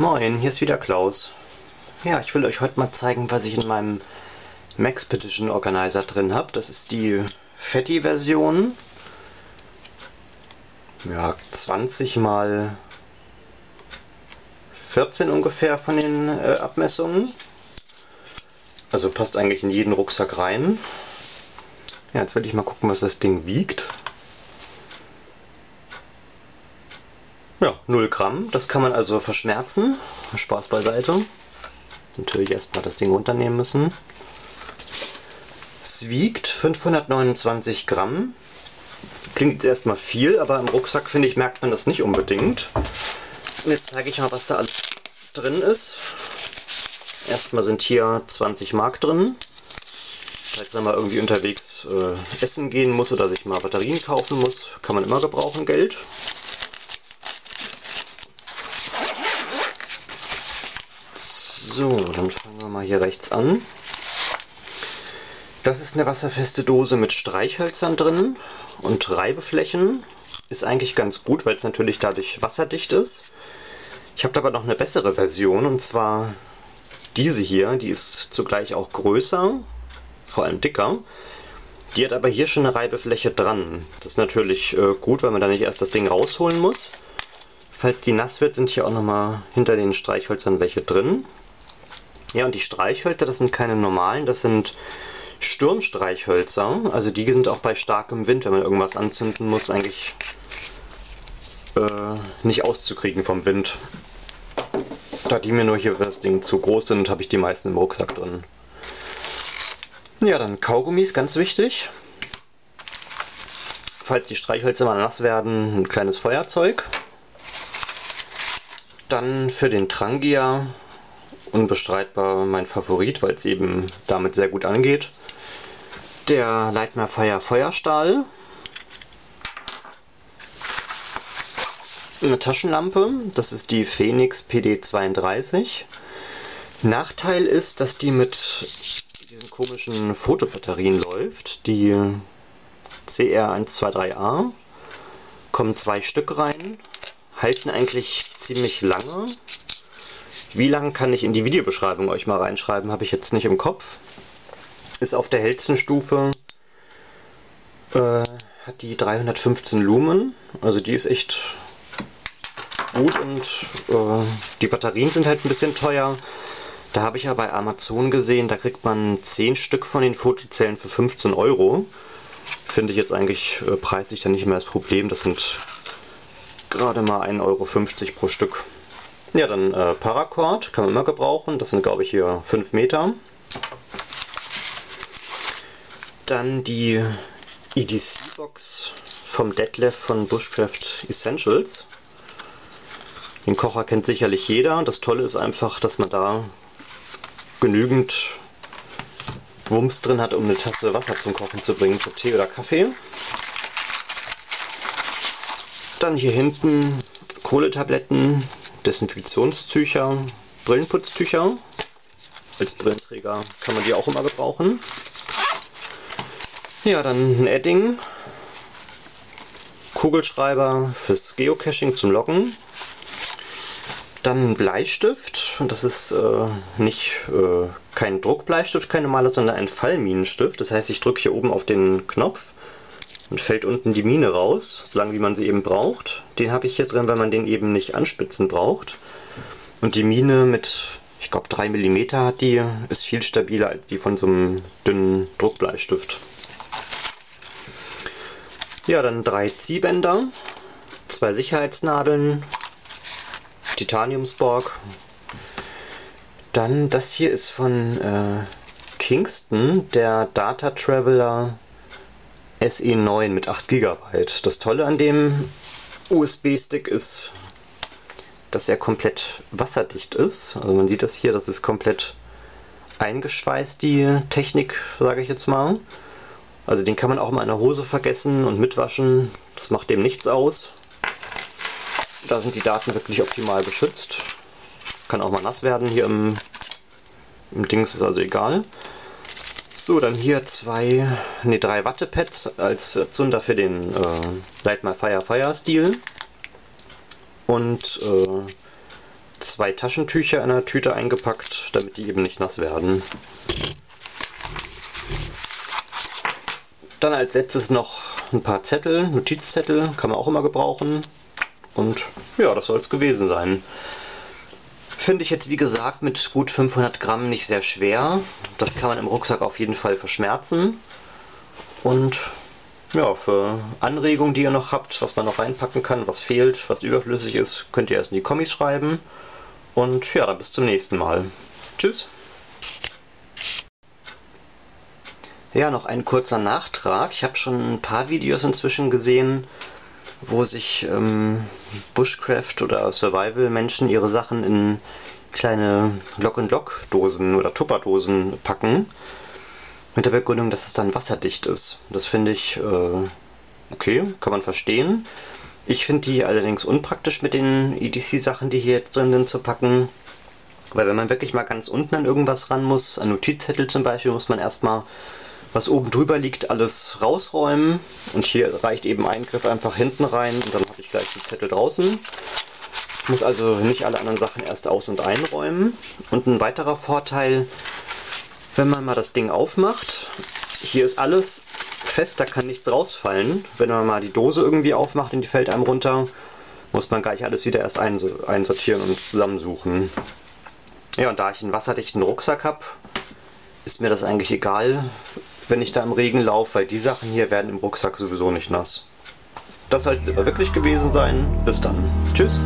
Moin, hier ist wieder Klaus. Ja, ich will euch heute mal zeigen, was ich in meinem Maxpedition Organizer drin habe. Das ist die Fatty-Version. Ja, 20 mal 14 ungefähr von den äh, Abmessungen. Also passt eigentlich in jeden Rucksack rein. Ja, jetzt will ich mal gucken, was das Ding wiegt. Ja, 0 Gramm. Das kann man also verschmerzen. Spaß beiseite. Natürlich erstmal das Ding runternehmen müssen. Es wiegt 529 Gramm. Klingt jetzt erstmal viel, aber im Rucksack, finde ich, merkt man das nicht unbedingt. Und jetzt zeige ich mal, was da alles drin ist. Erstmal sind hier 20 Mark drin. Falls man mal irgendwie unterwegs äh, essen gehen muss oder sich mal Batterien kaufen muss, kann man immer gebrauchen Geld. So, dann fangen wir mal hier rechts an. Das ist eine wasserfeste Dose mit Streichhölzern drin und Reibeflächen. Ist eigentlich ganz gut, weil es natürlich dadurch wasserdicht ist. Ich habe aber noch eine bessere Version und zwar diese hier. Die ist zugleich auch größer, vor allem dicker. Die hat aber hier schon eine Reibefläche dran. Das ist natürlich äh, gut, weil man da nicht erst das Ding rausholen muss. Falls die nass wird, sind hier auch nochmal hinter den Streichhölzern welche drin. Ja, und die Streichhölzer, das sind keine normalen, das sind Sturmstreichhölzer. Also die sind auch bei starkem Wind, wenn man irgendwas anzünden muss, eigentlich äh, nicht auszukriegen vom Wind. Da die mir nur hier für das Ding zu groß sind, habe ich die meisten im Rucksack drin. Ja, dann Kaugummis, ganz wichtig. Falls die Streichhölzer mal nass werden, ein kleines Feuerzeug. Dann für den Trangia unbestreitbar mein Favorit, weil es eben damit sehr gut angeht. Der Leitmer Fire Feuerstahl. Eine Taschenlampe, das ist die Phoenix PD32. Nachteil ist, dass die mit diesen komischen Fotobatterien läuft, die CR123A. Kommen zwei Stück rein, halten eigentlich ziemlich lange, wie lang kann ich in die Videobeschreibung euch mal reinschreiben, habe ich jetzt nicht im Kopf. Ist auf der hellsten Stufe, äh, hat die 315 Lumen, also die ist echt gut und äh, die Batterien sind halt ein bisschen teuer. Da habe ich ja bei Amazon gesehen, da kriegt man 10 Stück von den Fotozellen für 15 Euro. Finde ich jetzt eigentlich äh, preislich dann nicht mehr das Problem, das sind gerade mal 1,50 Euro pro Stück. Ja, dann äh, Paracord kann man immer gebrauchen. Das sind, glaube ich, hier 5 Meter. Dann die EDC-Box vom Detlef von Bushcraft Essentials. Den Kocher kennt sicherlich jeder. Das Tolle ist einfach, dass man da genügend Wumms drin hat, um eine Tasse Wasser zum Kochen zu bringen für Tee oder Kaffee. Dann hier hinten Kohletabletten, Desinfektionstücher, Brillenputztücher. Als Brillenträger kann man die auch immer gebrauchen. Ja, dann ein Edding. Kugelschreiber fürs Geocaching zum Loggen. Dann ein Bleistift. Und das ist äh, nicht äh, kein Druckbleistift, kein normaler, sondern ein Fallminenstift. Das heißt, ich drücke hier oben auf den Knopf und fällt unten die Mine raus, solange wie man sie eben braucht. Den habe ich hier drin, weil man den eben nicht anspitzen braucht. Und die Mine mit, ich glaube 3 mm hat die, ist viel stabiler als die von so einem dünnen Druckbleistift. Ja, dann drei Ziehbänder, zwei Sicherheitsnadeln, Titaniumsborg. Dann das hier ist von äh, Kingston, der Data Traveler SE9 mit 8 GB. Das Tolle an dem USB-Stick ist, dass er komplett wasserdicht ist. Also man sieht das hier, das ist komplett eingeschweißt, die Technik, sage ich jetzt mal. Also den kann man auch mal in der Hose vergessen und mitwaschen. Das macht dem nichts aus. Da sind die Daten wirklich optimal geschützt. Kann auch mal nass werden hier im, im Dings, ist also egal. So, dann hier zwei, ne drei Wattepads als Zunder für den äh, Light My Fire Fire Stil. Und äh, zwei Taschentücher in einer Tüte eingepackt, damit die eben nicht nass werden. Dann als letztes noch ein paar Zettel, Notizzettel, kann man auch immer gebrauchen. Und ja, das soll es gewesen sein. Finde ich jetzt wie gesagt mit gut 500 Gramm nicht sehr schwer. Das kann man im Rucksack auf jeden Fall verschmerzen. Und ja, für Anregungen, die ihr noch habt, was man noch reinpacken kann, was fehlt, was überflüssig ist, könnt ihr erst in die Kommis schreiben. Und ja, dann bis zum nächsten Mal. Tschüss. Ja, noch ein kurzer Nachtrag. Ich habe schon ein paar Videos inzwischen gesehen, wo sich ähm, Bushcraft oder Survival-Menschen ihre Sachen in kleine Lock-and-Lock-Dosen oder Tupperdosen packen. Mit der Begründung, dass es dann wasserdicht ist. Das finde ich äh, okay, kann man verstehen. Ich finde die allerdings unpraktisch mit den EDC-Sachen, die hier jetzt drin sind, zu packen. Weil wenn man wirklich mal ganz unten an irgendwas ran muss, an Notizzettel zum Beispiel, muss man erstmal, was oben drüber liegt, alles rausräumen. Und hier reicht eben ein Griff einfach hinten rein und dann habe ich gleich die Zettel draußen. Ich muss also nicht alle anderen Sachen erst aus- und einräumen. Und ein weiterer Vorteil, wenn man mal das Ding aufmacht, hier ist alles fest, da kann nichts rausfallen. Wenn man mal die Dose irgendwie aufmacht und die fällt einem runter, muss man gleich alles wieder erst einsortieren und zusammensuchen. Ja, und da ich einen wasserdichten Rucksack habe, ist mir das eigentlich egal, wenn ich da im Regen laufe, weil die Sachen hier werden im Rucksack sowieso nicht nass. Das soll es wirklich gewesen sein. Bis dann. Tschüss.